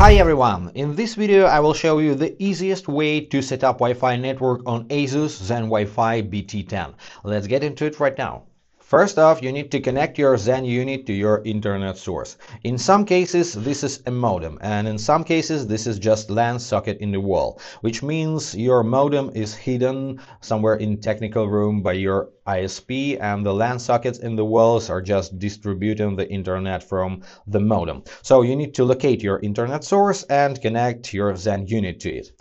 Hi everyone! In this video I will show you the easiest way to set up Wi-Fi network on ASUS Zen Wi-Fi BT10. Let's get into it right now. First off, you need to connect your Zen unit to your internet source. In some cases, this is a modem, and in some cases, this is just LAN socket in the wall, which means your modem is hidden somewhere in technical room by your ISP, and the LAN sockets in the walls are just distributing the internet from the modem. So you need to locate your internet source and connect your Zen unit to it.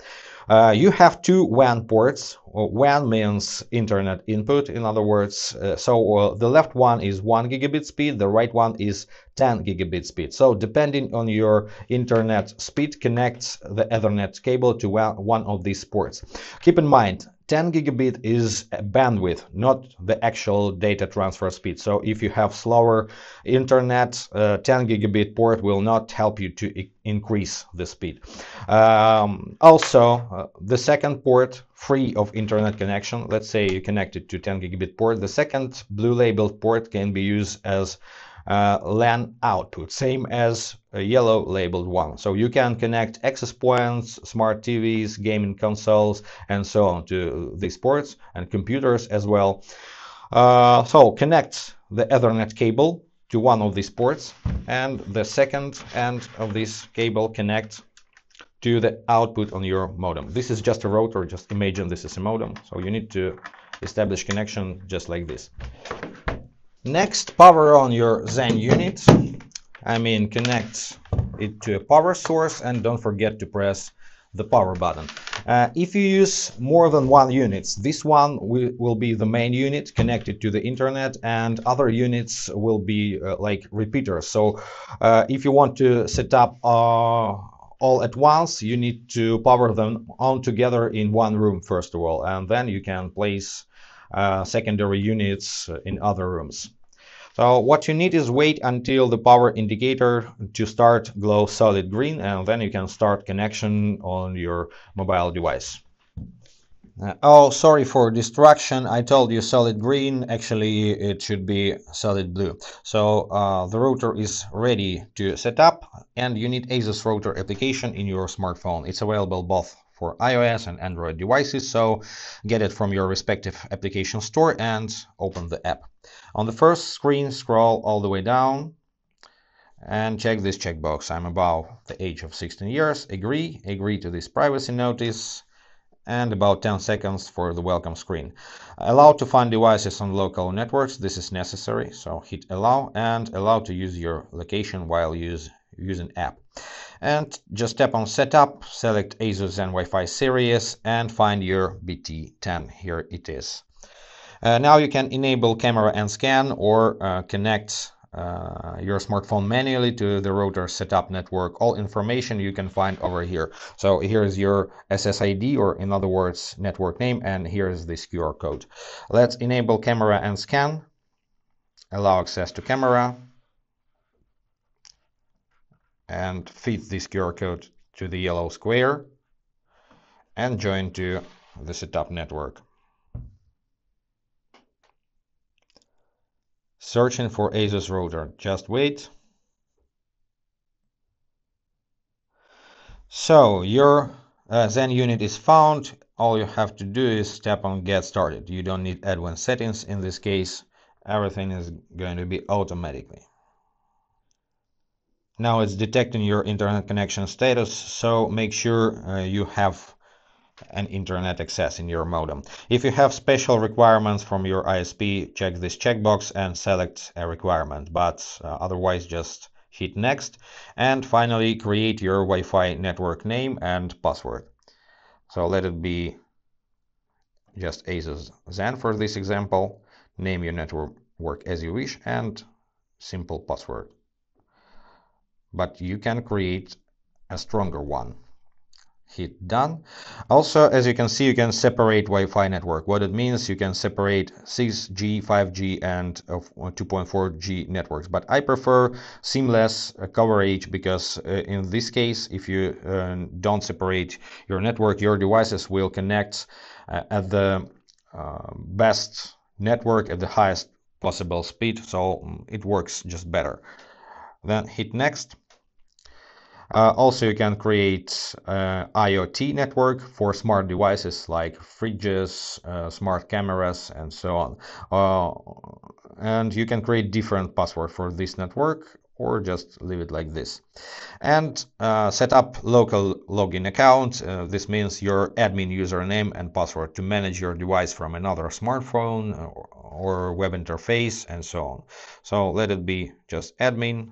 Uh, you have two WAN ports. WAN means internet input, in other words. Uh, so uh, the left one is 1 gigabit speed, the right one is 10 gigabit speed. So depending on your internet speed, connects the Ethernet cable to one of these ports. Keep in mind, 10 gigabit is bandwidth, not the actual data transfer speed. So if you have slower internet, uh, 10 gigabit port will not help you to increase the speed. Um, also, uh, the second port free of internet connection, let's say you connect it to 10 gigabit port, the second blue labeled port can be used as uh, LAN output, same as a yellow labeled one. So you can connect access points, smart TVs, gaming consoles, and so on to these ports and computers as well. Uh, so connect the Ethernet cable to one of these ports and the second end of this cable connect to the output on your modem. This is just a router, just imagine this is a modem. So you need to establish connection just like this. Next, power on your Zen unit. I mean, connect it to a power source and don't forget to press the power button. Uh, if you use more than one unit, this one will, be the main unit connected to the internet and other units will be uh, like repeaters. So uh, if you want to set up uh, all at once, you need to power them on together in one room first of all, and then you can place secondary units in other rooms. So what you need is wait until the power indicator to start glow solid green and then you can start connection on your mobile device. Uh, oh, sorry for distraction. I told you solid green. Actually, it should be solid blue. So uh, the router is ready to set up and you need ASUS router application in your smartphone. It's available both for iOS and Android devices. So get it from your respective application store and open the app. On the first screen, scroll all the way down and check this checkbox. I'm above the age of 16 years. Agree. Agree to this privacy notice and about 10 seconds for the welcome screen. Allow to find devices on local networks. This is necessary. So hit allow and allow to use your location while use using app and just tap on setup select asus zen wi-fi series and find your bt10 here it is. Uh, now you can enable camera and scan or uh, connect uh, your smartphone manually to the router setup network. All information you can find over here. So here's your ssid or in other words network name and here's this qr code. Let's enable camera and scan. Allow access to camera and feed this QR code to the yellow square and join to the setup network. Searching for ASUS router. Just wait. So your uh, Zen unit is found. All you have to do is tap on get started. You don't need advanced settings in this case. Everything is going to be automatically. Now it's detecting your internet connection status, so make sure uh, you have an internet access in your modem. If you have special requirements from your ISP, check this checkbox and select a requirement, but uh, otherwise just hit next. And finally, create your Wi-Fi network name and password. So let it be just ASUS Zen for this example. Name your network as you wish and simple password but you can create a stronger one. Hit done. Also as you can see you can separate Wi-Fi network. What it means you can separate 6G 5G and 2.4G networks. But I prefer seamless uh, coverage because uh, in this case if you uh, don't separate your network your devices will connect uh, at the uh, best network at the highest possible speed. So mm, it works just better. Then hit next Uh, also, you can create uh, IoT network for smart devices like fridges, uh, smart cameras, and so on. Uh, and you can create different password for this network or just leave it like this. And uh, set up local login account. Uh, this means your admin username and password to manage your device from another smartphone or, or web interface and so on. So let it be just admin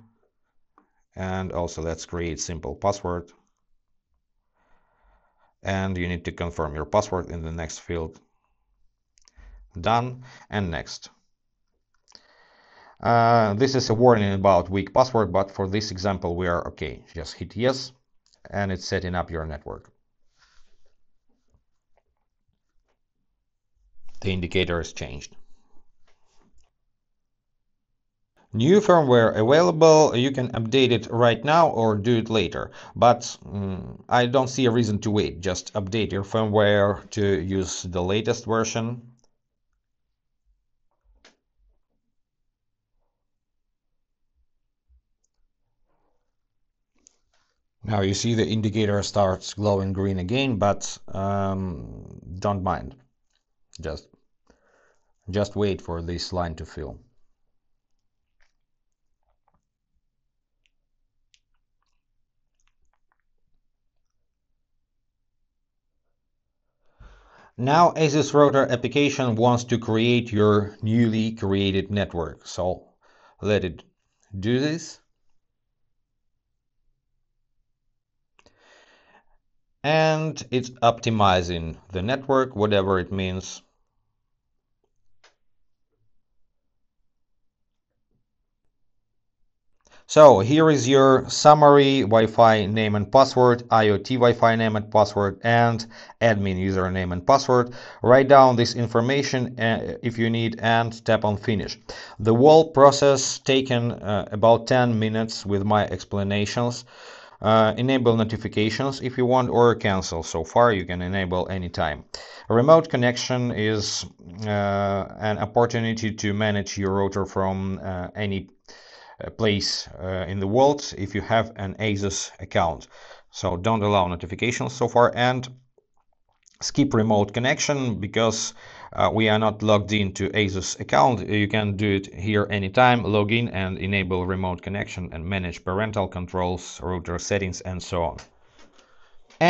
and also let's create simple password. And you need to confirm your password in the next field. Done. And next. Uh, this is a warning about weak password but for this example we are okay. Just hit yes and it's setting up your network. The indicator is changed New firmware available, you can update it right now or do it later, but um, I don't see a reason to wait. Just update your firmware to use the latest version. Now you see the indicator starts glowing green again, but um, don't mind. Just, just wait for this line to fill. Now ASUS router application wants to create your newly created network. So let it do this. And it's optimizing the network, whatever it means. So here is your summary Wi-Fi name and password, IoT Wi-Fi name and password, and admin username and password. Write down this information uh, if you need and tap on finish. The whole process taken uh, about 10 minutes with my explanations. Uh, enable notifications if you want or cancel so far you can enable anytime remote connection is uh, an opportunity to manage your router from uh, any place uh, in the world if you have an ASUS account. So don't allow notifications so far and skip remote connection because uh, we are not logged into ASUS account. You can do it here anytime, log in and enable remote connection and manage parental controls, router settings and so on.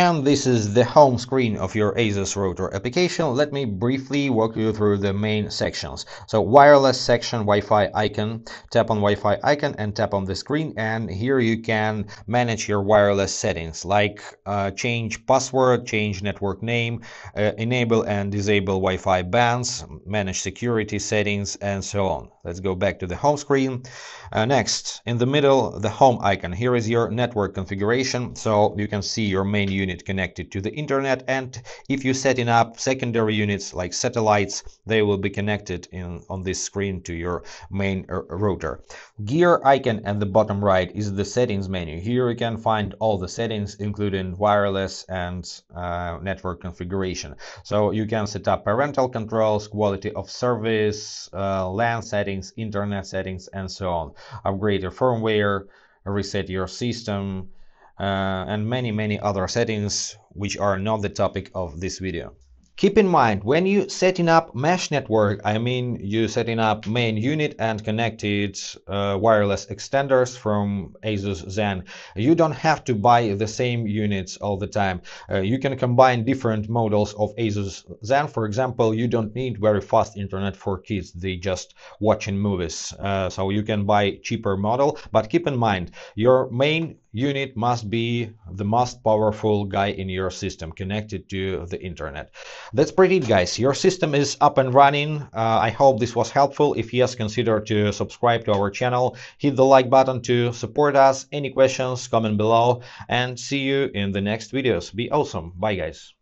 This is the home screen of your ASUS router application. Let me briefly walk you through the main sections. So wireless section Wi-Fi icon, tap on Wi-Fi icon and tap on the screen and here you can manage your wireless settings like uh, change password, change network name, uh, enable and disable Wi-Fi bands, manage security settings and so on. Let's go back to the home screen. Uh, next, in the middle, the home icon. Here is your network configuration. So you can see your main unit connected to the internet. And if you're setting up secondary units like satellites, they will be connected in on this screen to your main uh, router. Gear icon at the bottom right is the settings menu. Here you can find all the settings, including wireless and uh, network configuration. So you can set up parental controls, quality of service, uh, LAN settings, internet settings, and so on. Upgrade your firmware, reset your system, and many, many other settings which are not the topic of this video. Keep in mind, when you setting up mesh network, I mean you setting up main unit and connected uh, wireless extenders from ASUS Zen, you don't have to buy the same units all the time. Uh, you can combine different models of ASUS Zen. For example, you don't need very fast internet for kids, they just watching movies. Uh, so you can buy cheaper model, but keep in mind, your main unit must be the most powerful guy in your system connected to the internet. That's pretty it guys. Your system is up and running. Uh, I hope this was helpful. If yes, consider to subscribe to our channel. Hit the like button to support us. Any questions, comment below and see you in the next videos. Be awesome. Bye guys.